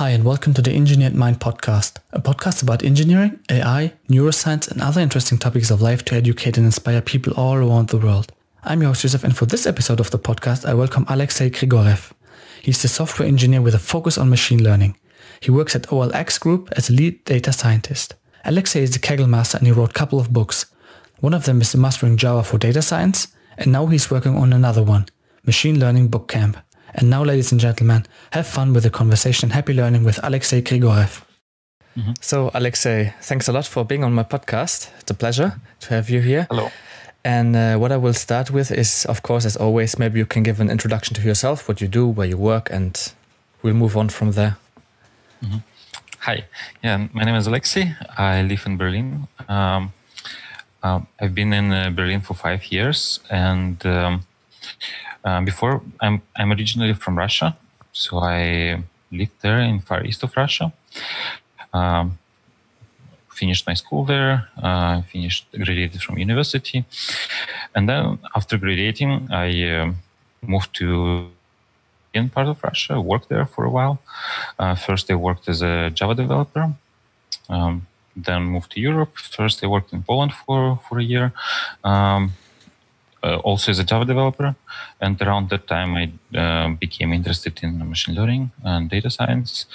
Hi, and welcome to the Engineered Mind podcast, a podcast about engineering, AI, neuroscience, and other interesting topics of life to educate and inspire people all around the world. I'm your host, Jousef, and for this episode of the podcast, I welcome Alexey Grigorev. He's a software engineer with a focus on machine learning. He works at OLX Group as a lead data scientist. Alexey is the Kaggle master and he wrote a couple of books. One of them is the Mastering Java for Data Science, and now he's working on another one, Machine Learning Bookcamp. And now, ladies and gentlemen, have fun with the conversation and happy learning with Alexey Grigorev. Mm-hmm. So, Alexey, thanks a lot for being on my podcast. It's a pleasure to have you here. Hello. And uh, what I will start with is, of course, as always, maybe you can give an introduction to yourself, what you do, where you work, and we'll move on from there. Mm-hmm. Hi, yeah, my name is Alexey. I live in Berlin. Um, uh, I've been in uh, Berlin for five years, and um, uh, before, I'm I'm originally from Russia, so I lived there in far east of Russia. Um, finished my school there. Uh, finished graduated from university, and then after graduating, I uh, moved to in part of Russia. Worked there for a while. Uh, first, I worked as a Java developer. Um, then moved to Europe. First, I worked in Poland for for a year. Um, also as a Java developer. And around that time, I uh, became interested in machine learning and data science.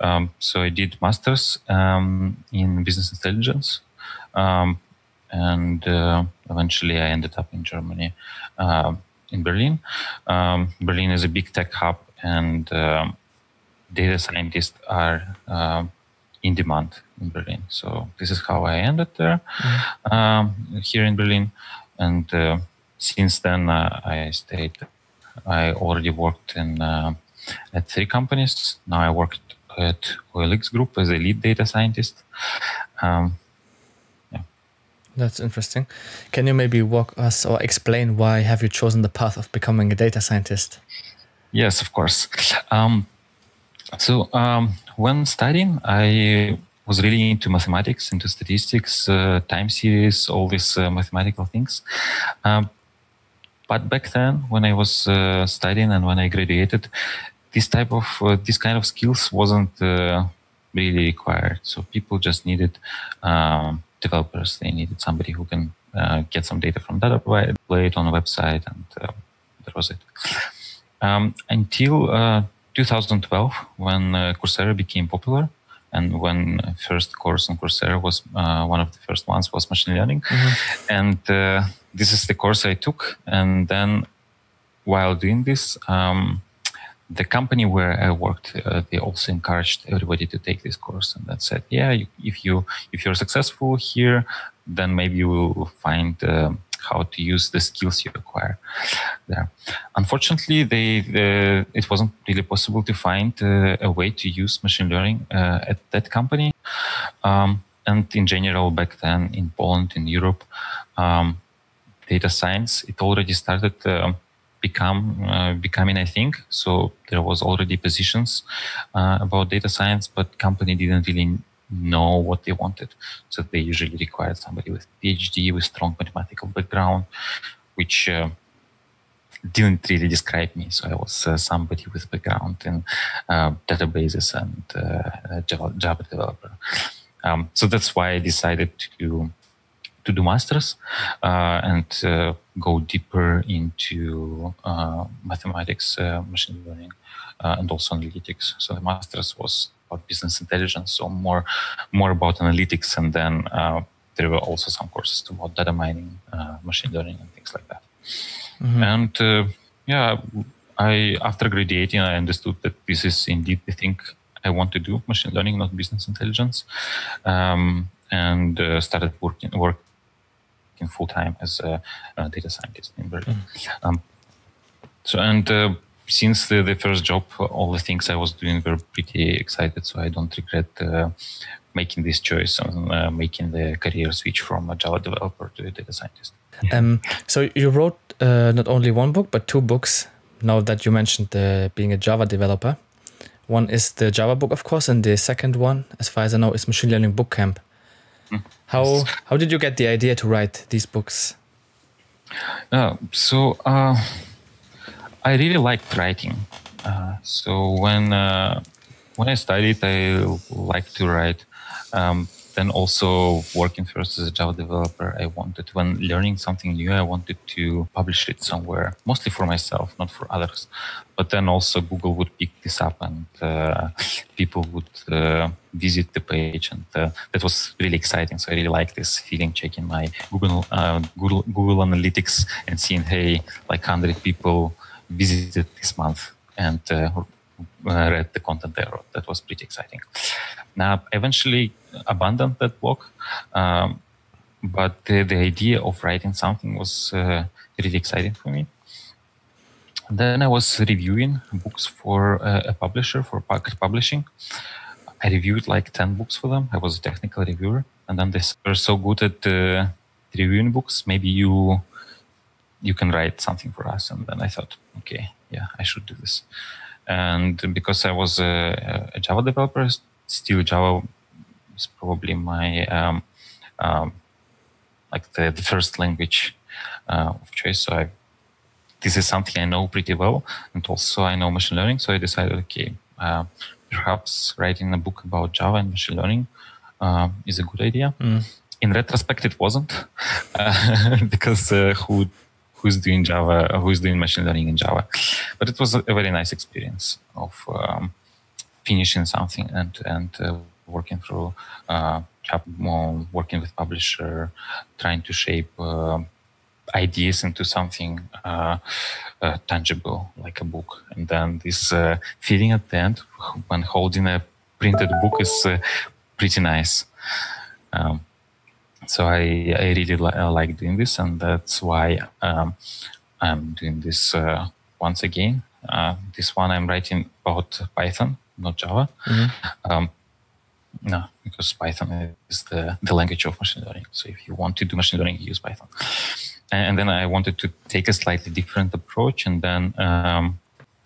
Um, so I did masters um, in business intelligence. Um, and uh, eventually I ended up in Germany, uh, in Berlin. Um, Berlin is a big tech hub, and um, data scientists are um, in demand in Berlin. So this is how I ended there, mm-hmm. here in Berlin. And uh, since then, uh, I stayed. I already worked in uh, at three companies. Now I work at OLX Group as a lead data scientist. Um, yeah. That's interesting. Can you maybe walk us or explain why have you chosen the path of becoming a data scientist? Yes, of course. Um, so um, when studying, I was really into mathematics, into statistics, uh, time series, all these uh, mathematical things. Um, but back then, when I was uh, studying and when I graduated, this type of uh, this kind of skills wasn't uh, really required. So people just needed um, developers. They needed somebody who can uh, get some data from data, play it on a website, and uh, that was it. Um, until uh, 2012, when Coursera became popular, and when first course on Coursera was one of the first ones was machine learning, mm-hmm. and this is the course I took. And then while doing this, um, the company where I worked, uh, they also encouraged everybody to take this course, and that said, yeah, you, if you if you're successful here, then maybe you will find uh, how to use the skills you acquire there. Unfortunately, they the, it wasn't really possible to find uh, a way to use machine learning uh, at that company, um, and in general back then in Poland in Europe. Um, data science, it already started uh, become uh, becoming I think. So there was already positions uh, about data science, but company didn't really know what they wanted. So they usually required somebody with PhD with strong mathematical background, which uh, didn't really describe me. So I was uh, somebody with background in uh, databases and uh, Java, Java, developer. Um, so that's why I decided to to do masters uh, and uh, go deeper into uh, mathematics, machine learning, and also analytics. So the masters was about business intelligence, so more more about analytics, and then there were also some courses about data mining, machine learning, and things like that. Mm-hmm. And yeah, I after graduating, I understood that this is indeed the thing I want to do: machine learning, not business intelligence. Um, and uh, started working work working full time as a, a, data scientist in Berlin. Mm. Um, so and uh, since the, the, first job, all the things I was doing were pretty excited. So I don't regret uh, making this choice and uh, making the career switch from a Java developer to a data scientist. Um, so you wrote uh, not only one book but two books. Now that you mentioned uh, being a Java developer, one is the Java book, of course, and the second one, as far as I know, is Machine Learning Bookcamp. How how did you get the idea to write these books? Uh, so uh, I really liked writing. Uh, so when uh, when I studied, I liked to write. Um, then also working first as a Java developer, I wanted when learning something new, I wanted to publish it somewhere, mostly for myself, not for others. But then also Google would pick this up and uh, people would uh, visit the page, and uh, that was really exciting. So I really like this feeling, checking my Google uh, Google Google Analytics and seeing, hey, like hundred people visited this month and uh, read the content there. That was pretty exciting. Now, eventually abandoned that blog, um, but the, the, idea of writing something was uh, really exciting for me. Then I was reviewing books for uh, a publisher for Packt Publishing. I reviewed like 10 books for them. I was a technical reviewer. And then they were so good at uh, reviewing books, maybe you you can write something for us. And then I thought, okay, yeah, I should do this. And because I was a, a Java developer, still Java is probably my um, um, like the, the, first language uh, of choice. So I, this is something I know pretty well, and also I know machine learning. So I decided, okay, uh, perhaps writing a book about Java and machine learning uh, is a good idea. Mm. In retrospect, it wasn't uh, because uh, who who's doing Java, who's doing machine learning in Java. But it was a, very nice experience of um, finishing something and and uh, working through uh, working with publisher, trying to shape uh, ideas into something uh, uh, tangible like a book. And then this uh, feeling at the end when holding a printed book is pretty nice. Um, so I, I really li- I like doing this, and that's why um, I'm doing this uh, once again. Uh, this one I'm writing about Python, not Java. Mm-hmm. Um, no, because Python is the, the language of machine learning. So if you want to do machine learning, you use Python. And, and then I wanted to take a slightly different approach, and then um,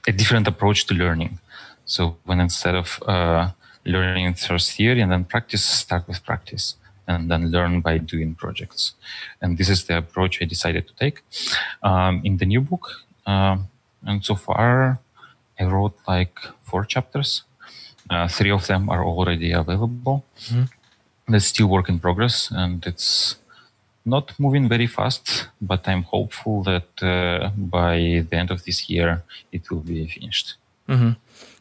a different approach to learning. So when instead of uh, learning first theory and then practice, start with practice and then learn by doing projects. And this is the approach I decided to take um, in the new book. Uh, and so far, I wrote like four chapters. Uh, three of them are already available. Mm-hmm. That's still work in progress, and it's not moving very fast. But I'm hopeful that uh, by the end of this year, it will be finished. Mm-hmm.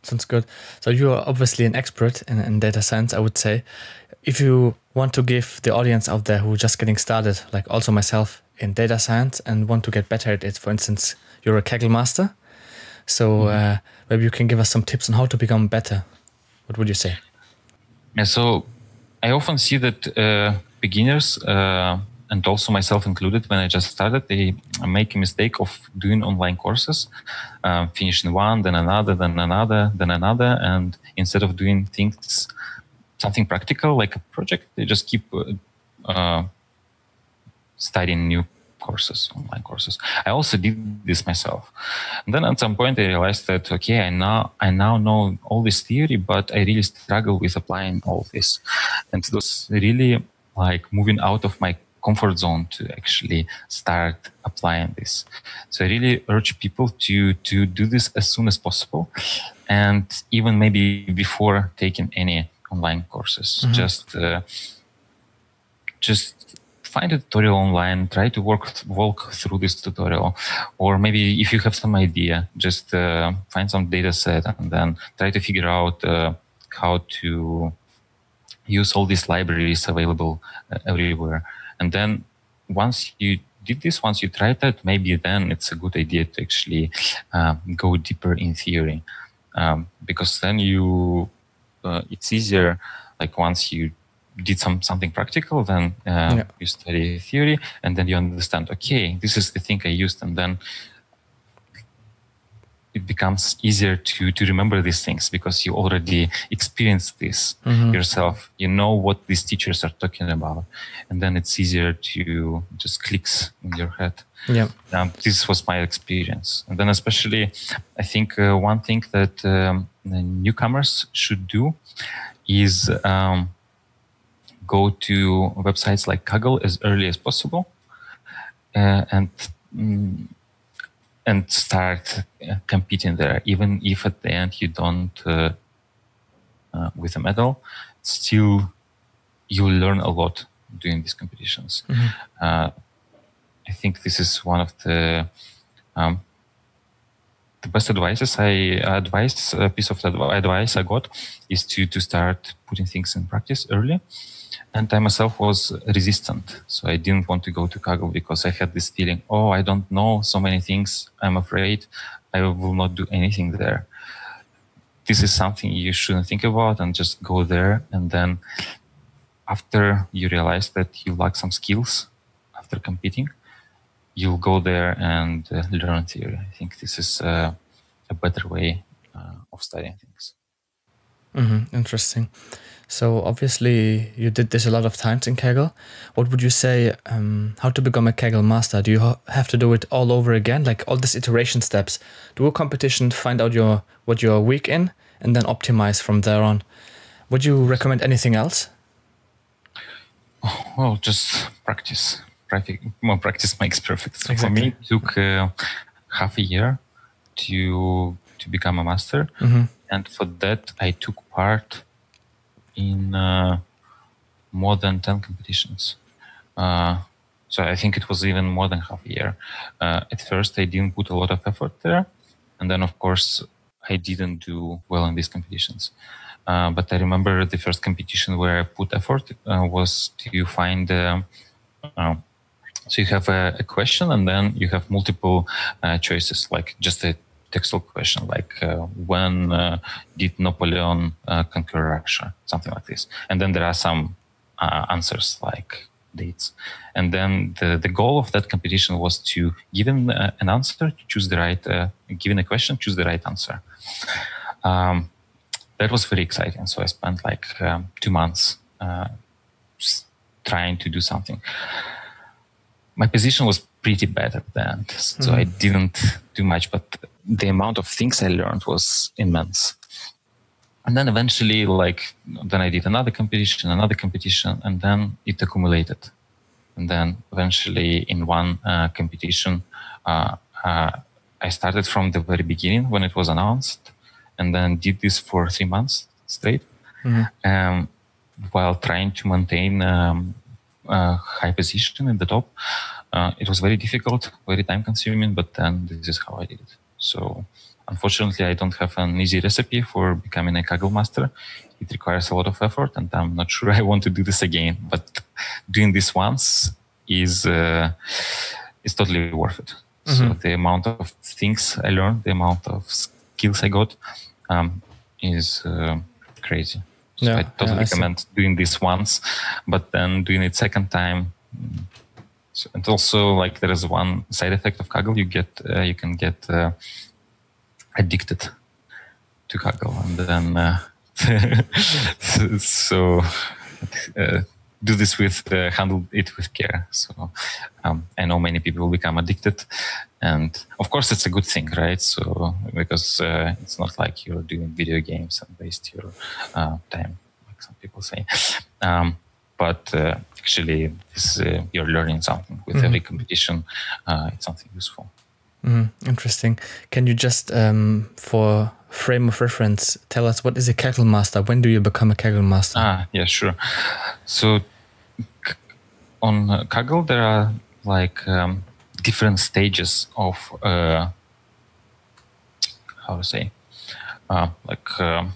Sounds good. So you are obviously an expert in, in data science, I would say. If you want to give the audience out there who are just getting started, like also myself in data science and want to get better at it, for instance, you're a Kaggle master. So mm-hmm. uh, maybe you can give us some tips on how to become better. What would you say? Yeah, so I often see that uh, beginners uh, and also myself included, when I just started, they make a mistake of doing online courses, um, finishing one, then another, then another, then another, and instead of doing things, something practical like a project, they just keep uh, uh, studying new courses, online courses. I also did this myself. And then at some point I realized that okay, I now I now know all this theory, but I really struggle with applying all this. And it was really like moving out of my comfort zone to actually start applying this. So I really urge people to to do this as soon as possible, and even maybe before taking any online courses. Mm-hmm. Just uh, just find a tutorial online. Try to work walk through this tutorial, or maybe if you have some idea, just uh, find some data set and then try to figure out uh, how to use all these libraries available uh, everywhere and then once you did this, once you tried that, maybe then it's a good idea to actually uh, go deeper in theory, um, because then you uh, it's easier. Like once you did some something practical, then uh, yeah. you study theory, and then you understand. Okay, this is the thing I used, and then it becomes easier to to remember these things because you already experienced this mm-hmm. yourself. You know what these teachers are talking about. And then it's easier to just clicks in your head. Yeah. Um, this was my experience. And then especially i think uh, one thing that um, newcomers should do is um, go to websites like kaggle as early as possible uh, and mm, and start uh, competing there, even if at the end you don't uh, uh, with a medal, still you learn a lot doing these competitions. Mm-hmm. Uh, I think this is one of the um, the best advices I advice a piece of advice I got is to to start putting things in practice early. And I myself was resistant, so I didn't want to go to Kaggle because I had this feeling: oh, I don't know so many things. I'm afraid I will not do anything there. This is something you shouldn't think about, and just go there. And then, after you realize that you lack some skills after competing, you'll go there and uh, learn theory. I think this is uh, a better way uh, of studying things. Mm-hmm. Interesting. So obviously you did this a lot of times in Kaggle. What would you say? Um, how to become a Kaggle master? Do you ha- have to do it all over again, like all these iteration steps? Do a competition, find out your what you're weak in, and then optimize from there on. Would you recommend anything else? Well, just practice Practice, more practice makes perfect. So exactly. for me, it took uh, half a year to to become a master, mm-hmm. and for that I took part in uh, more than ten competitions. Uh, so I think it was even more than half a year. Uh, at first, I didn't put a lot of effort there, and then of course I didn't do well in these competitions. Uh, but I remember the first competition where I put effort uh, was to find uh, so you have a, a question and then you have multiple choices, like just a textual question, like uh, when uh, did Napoleon uh, conquer Russia, something like this. And then there are some uh, answers like dates. And then the, the goal of that competition was to given uh, an answer, to choose the right, given a question, choose the right answer. Um, that was very exciting. So I spent like um, two months trying to do something my position was pretty bad at the end, so mm. I didn't do much. But the amount of things I learned was immense. And then eventually, like, then I did another competition, another competition, and then it accumulated. And then eventually, in one uh, competition, uh, uh, I started from the very beginning when it was announced, and then did this for three months straight, mm-hmm. um, while trying to maintain um, high position in the top. Uh, it was very difficult, very time consuming, but then this is how I did it. So unfortunately, I don't have an easy recipe for becoming a Kaggle master. It requires a lot of effort, and I'm not sure I want to do this again. But doing this once is uh, is totally worth it. Mm-hmm. So the amount of things I learned, the amount of skills I got, um, is uh, crazy. Yeah, I totally yeah, I recommend see. doing this once, but then doing it second time. So, and also, like there is one side effect of Kaggle. You get uh, you can get uh, addicted to Kaggle, and then uh, so uh, do this with uh, handle it with care. So um, I know many people become addicted, and of course it's a good thing, right? So because uh, it's not like you're doing video games and waste your uh, time, like some people say. Um, but uh, actually, this, uh, you're learning something with mm-hmm. every competition. Uh, it's something useful. Mm, interesting. Can you just, um, for frame of reference, tell us what is a Kaggle master? When do you become a Kaggle master? Ah, yeah, sure. So on Kaggle, there are like um, different stages of uh, how to say, uh, like um,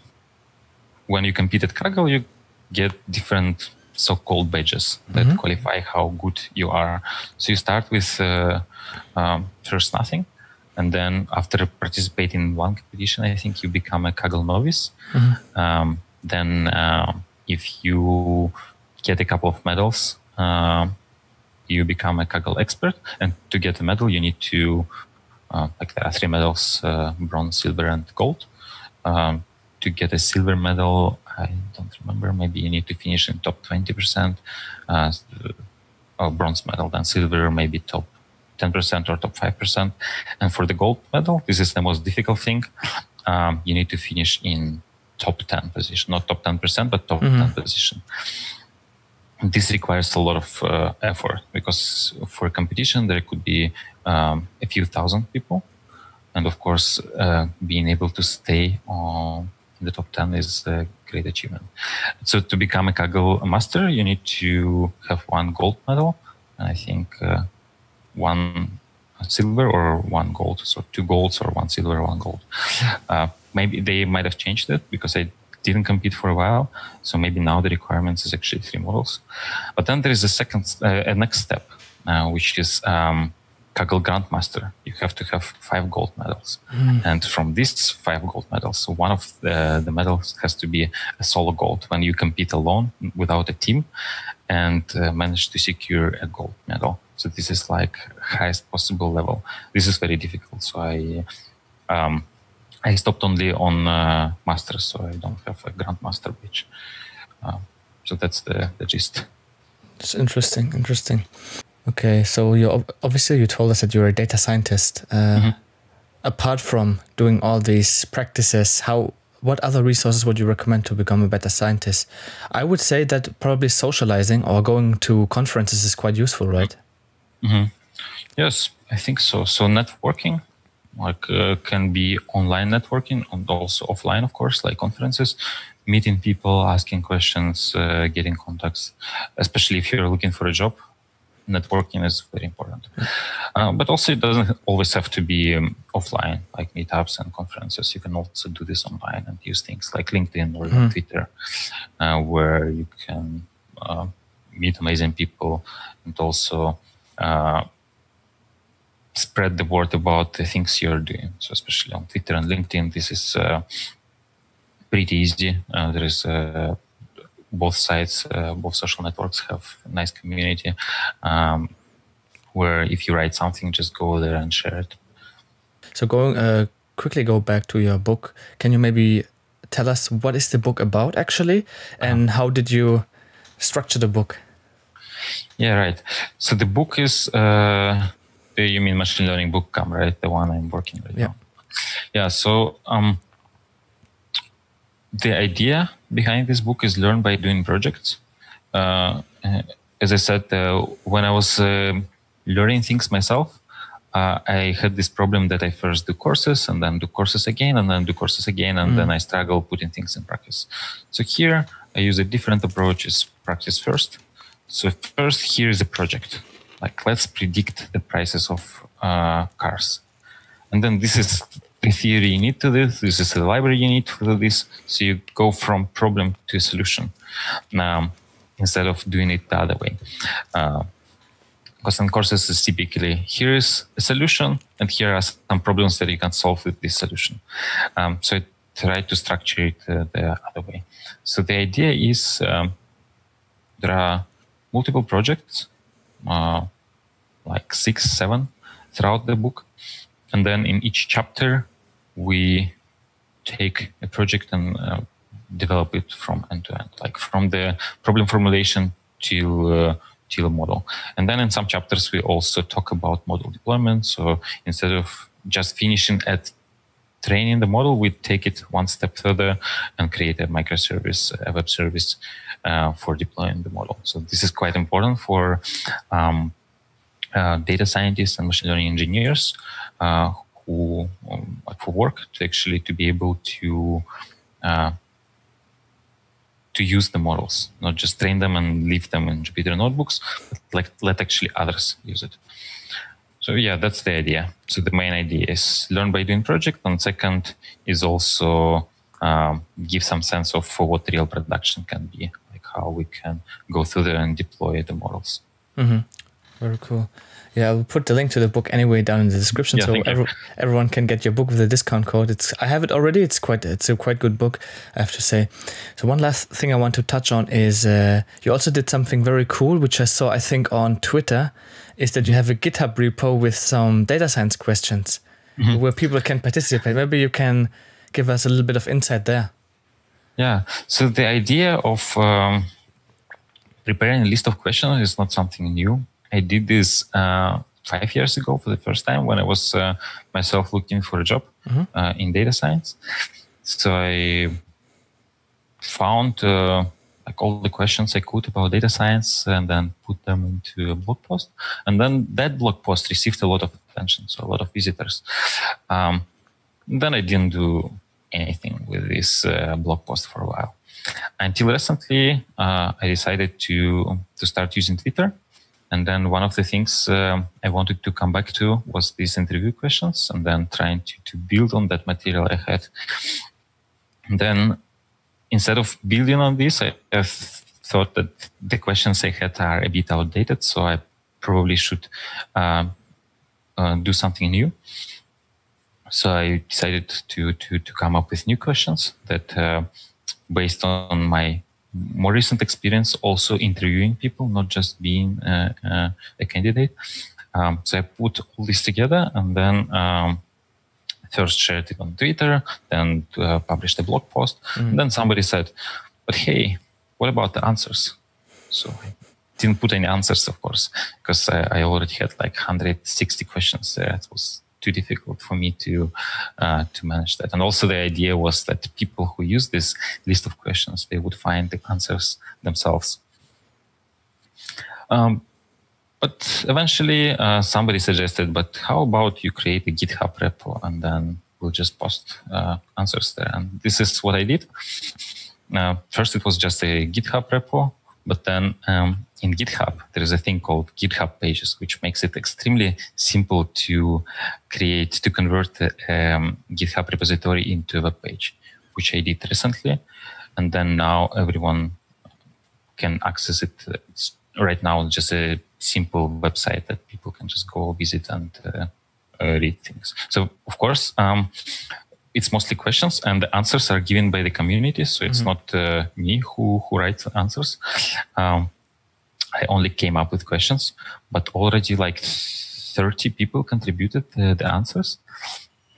when you compete at Kaggle, you get different so-called badges that mm-hmm. qualify how good you are. So you start with uh, um, first nothing, and then after participating in one competition, I think you become a Kaggle novice. Mm-hmm. Um, then uh, if you get a couple of medals, uh, you become a Kaggle expert. And to get a medal, you need to, uh, like there are three medals, uh, bronze, silver, and gold. Um, to get a silver medal, I don't remember, maybe you need to finish in top 20%. Uh, or bronze medal, then silver, maybe top 10% or top 5%. And for the gold medal, this is the most difficult thing. Um, you need to finish in top 10 position, not top 10%, but top mm-hmm. 10 position this requires a lot of uh, effort because for a competition there could be um, a few thousand people and of course uh, being able to stay on in the top 10 is a great achievement. So to become a Kaggle master, you need to have one gold medal, and I think uh, one silver or one gold, so two golds or one silver, one gold. Uh, maybe they might have changed it because I didn't compete for a while, so maybe now the requirements is actually three models. But then there is a second, uh, a next step, uh, which is um, Kaggle Grandmaster, you have to have five gold medals. Mm. And from these five gold medals, so one of the, the, medals has to be a solo gold when you compete alone without a team and uh, manage to secure a gold medal. So this is like highest possible level. This is very difficult. So I um, I stopped only on uh, masters, so I don't have a grandmaster badge. Uh, so that's the, the gist. It's interesting. Interesting. Okay, so you obviously you told us that you're a data scientist. Uh, mm-hmm. Apart from doing all these practices, how what other resources would you recommend to become a better scientist? I would say that probably socializing or going to conferences is quite useful, right? Mm-hmm. Yes, I think so. So networking, like, uh, can be online networking and also offline, of course, like conferences, meeting people, asking questions, uh, getting contacts, especially if you're looking for a job networking is very important. Uh, but also, it doesn't always have to be um, offline, like meetups and conferences. You can also do this online and use things like LinkedIn or mm. Twitter, uh, where you can uh, meet amazing people and also uh, spread the word about the things you're doing. So, especially on Twitter and LinkedIn, this is uh, pretty easy. Uh, there is a both sides, uh, both social networks have a nice community um, where if you write something, just go there and share it. So going uh, quickly go back to your book. Can you maybe tell us what is the book about actually, and uh-huh. how did you structure the book? Yeah, right. So the book is uh, you mean machine learning bookcamp right? The one I'm working with. Yeah. Now. Yeah. So um, the idea behind this book is learn by doing projects. Uh, as I said, uh, when I was uh, learning things myself, uh, I had this problem that I first do courses and then do courses again and then do courses again, and mm. then I struggle putting things in practice. So here I use a different approach: is practice first. So first, here is a project. Like let's predict the prices of uh, cars, and then this is the theory you need to this. This is the library you need do this. So you go from problem to solution now instead of doing it the other way. Uh, because in courses is typically here is a solution and here are some problems that you can solve with this solution. Um, so try to structure it uh, the other way. So the idea is um, there are multiple projects, like six, seven throughout the book. And then in each chapter, we take a project and uh, develop it from end to end, like from the problem formulation to uh, till model. And then in some chapters we also talk about model deployment. So instead of just finishing at training the model, we take it one step further and create a microservice, a web service uh, for deploying the model. So this is quite important for um, uh, data scientists and machine learning engineers uh, who um, for work to actually to be able to uh, to use the models, not just train them and leave them in Jupyter notebooks, but like let actually others use it. So yeah, that's the idea. So the main idea is learn by doing project, and second is also um, give some sense of what real production can be, like how we can go through there and deploy the models. Mm-hmm. Very cool. Yeah, I'll put the link to the book anyway down in the description, yeah, so every, everyone can get your book with a discount code. It's I have it already. It's quite it's a quite good book, I have to say. So one last thing I want to touch on is uh, you also did something very cool, which I saw I think on Twitter, is that you have a GitHub repo with some data science questions mm-hmm. where people can participate. Maybe you can give us a little bit of insight there. Yeah. So the idea of um, preparing a list of questions is not something new I did this uh, five years ago for the first time when I was uh, myself looking for a job mm-hmm. uh, in data science. So I found uh, like all the questions I could about data science and then put them into a blog post. And then that blog post received a lot of attention, so a lot of visitors. Um, then I didn't do anything with this uh, blog post for a while. Until recently, uh, I decided to to start using Twitter, and then one of the things uh, I wanted to come back to was these interview questions, and then trying to to build on that material I had. And then instead of building on this, I, thought that the questions I had are a bit outdated, so I probably should uh, uh, do something new. So I decided to to to come up with new questions that, uh, based on my more recent experience, also interviewing people, not just being uh, uh, a candidate. Um, so I put all this together and then. Um, first shared it on Twitter, then uh, published a blog post. Mm. then somebody said, "But hey, what about the answers?" So I didn't put any answers, of course, because I, I already had like 160 questions there. It was too difficult for me to uh, to manage that. And also the idea was that people who use this list of questions they would find the answers themselves. Um, but eventually, uh, somebody suggested, "But how about you create a GitHub repo and then we'll just post uh, answers there?" And this is what I did. Uh, first, it was just a GitHub repo, but then um, in GitHub, there is a thing called GitHub Pages, which makes it extremely simple to create, to convert um, GitHub repository into a web page, which I did recently. And then now everyone can access it. It's right now just a simple website that people can just go visit and uh, uh, read things. So, of course, um, it's mostly questions and the answers are given by the community. So it's mm-hmm. not uh, me who, who writes answers. Um, I only came up with questions, but already like 30 people contributed uh, the answers.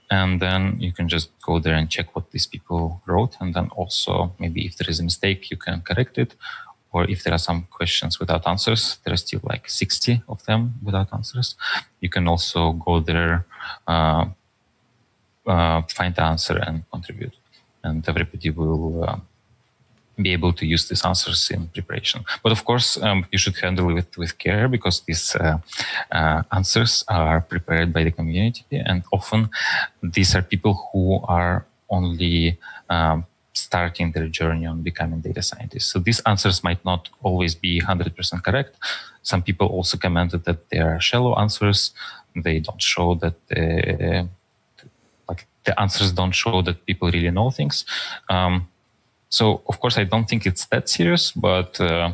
And then you can just go there and check what these people wrote. And then also, maybe if there is a mistake, you can correct it. Or if there are some questions without answers, there are still like 60 of them without answers. You can also go there, uh, uh, find the answer and contribute. And everybody will uh, be able to use these answers in preparation. But of course, um, you should handle it with care because these uh, uh, answers are prepared by the community, and often these are people who are only um, starting their journey on becoming data scientists. So these answers might not always be 100% correct. Some people also commented that they are shallow answers. They don't show that the, like the answers don't show that people really know things. Um, so of course, I don't think it's that serious, but uh,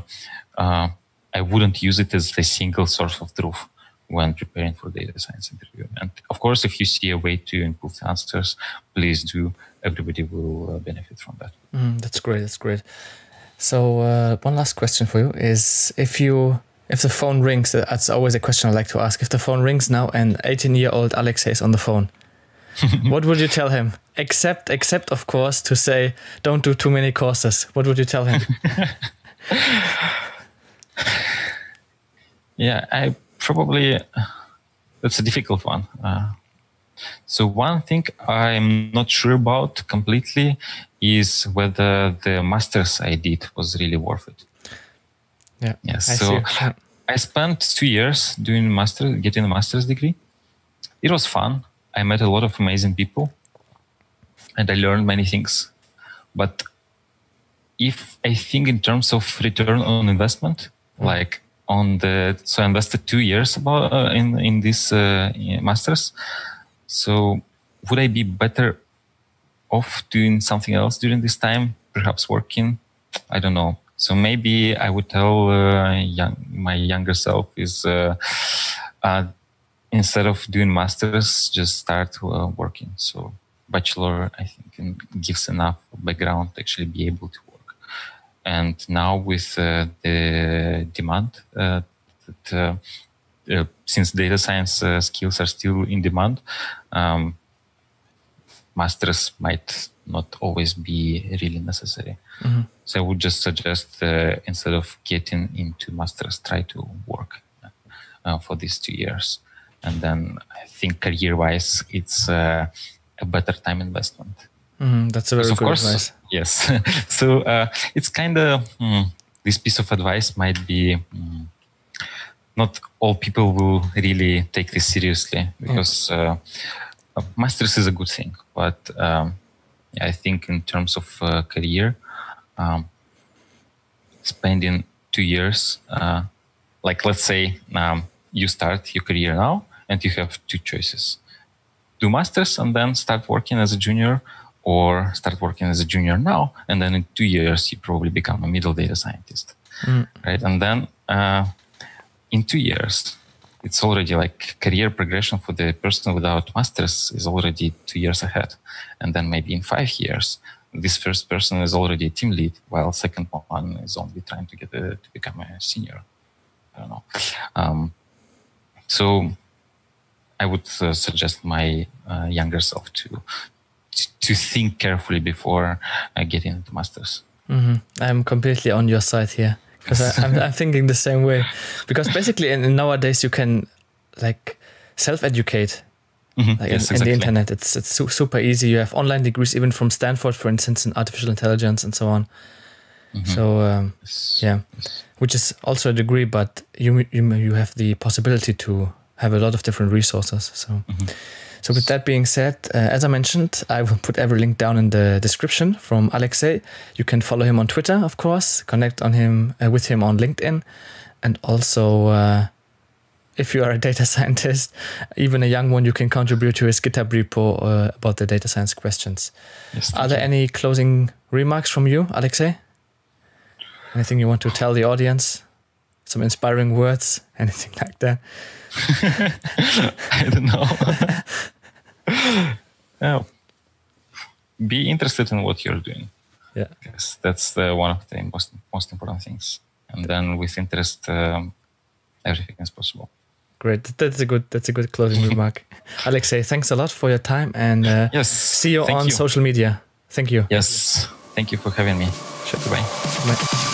uh, I wouldn't use it as a single source of truth when preparing for data science interview. And of course, if you see a way to improve the answers, please do. Everybody will uh, benefit from that. Mm, that's great. That's great. So uh, one last question for you is if you if the phone rings, that's always a question I like to ask. If the phone rings now and 18 year old Alexey is on the phone, what would you tell him? Except, except of course, to say don't do too many courses. What would you tell him? yeah, I probably that's a difficult one. Uh, so one thing I'm not sure about completely is whether the masters I did was really worth it. Yeah. Yes. I so see. I spent two years doing master, getting a master's degree. It was fun. I met a lot of amazing people and I learned many things. But if I think in terms of return on investment, mm. like on the so I invested two years about uh, in in this uh, masters. So would I be better off doing something else during this time? Perhaps working. I don't know. So maybe I would tell uh, young, my younger self is uh, uh, instead of doing masters, just start uh, working. So bachelor, I think, gives enough background to actually be able to. And now with uh, the demand uh, that uh, uh, since data science uh, skills are still in demand, um, masters might not always be really necessary. Mm-hmm. So I would just suggest instead of getting into masters, try to work for these two years and then I think career-wise, it's uh, a better time investment. Mm, that's a very of good course, advice. Yes. so uh, it's kind of mm, this piece of advice might be mm, not all people will really take this seriously because uh, masters is a good thing, but um, I think in terms of uh, career, um, spending two years, uh, like let's say um, you start your career now and you have two choices do masters and then start working as a junior or start working as a junior now and then in two years you probably become a middle data scientist mm. right? And then uh, in two years it's already like career progression for the person without masters is already two years ahead. And then maybe in five years this first person is already a team lead while second one is only trying to get a, to become a senior. I don't know. Um, so I would uh, suggest my uh, younger self to to think carefully before uh, getting into masters. Mm-hmm. I'm completely on your side here because I'm, I'm, thinking the same way. Because basically, in, in nowadays you can like self-educate. Mm-hmm. Like yes, in, exactly. in, the internet, it's it's su- super easy. You have online degrees, even from Stanford, for instance, in artificial intelligence and so on. Mm-hmm. So um, yes. yeah, yes. which is also a degree, but you you you have the possibility to have a lot of different resources. So, mm-hmm. So with that being said, uh, as I mentioned, I will put every link down in the description from Alexey. You can follow him on Twitter, of course, connect on him uh, with him on LinkedIn, and also. Uh, if you are a data scientist, even a young one, you can contribute to his GitHub repo uh, about the data science questions. Yes, are there you. any closing remarks from you, Alexey? Anything you want to tell the audience? Some inspiring words? Anything like that? I don't know. Yeah. Be interested in what you're doing. Yeah. Because that's the, one of the most, most important things. And then with interest, um, everything is possible. Great. That's a good. That's a good closing remark. Alexey, thanks a lot for your time and uh, yes, see you on you. social media. Thank you. Yes. Thank you for having me. Sure. Bye. Bye.